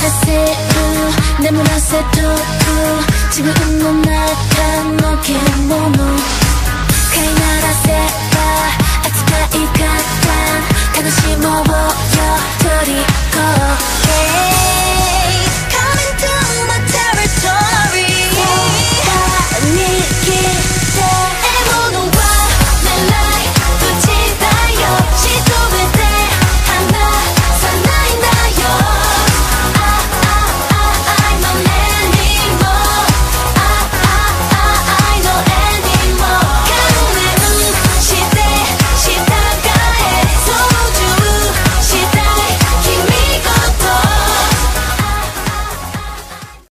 다새우 내 문화세 도구 지금 넌 나간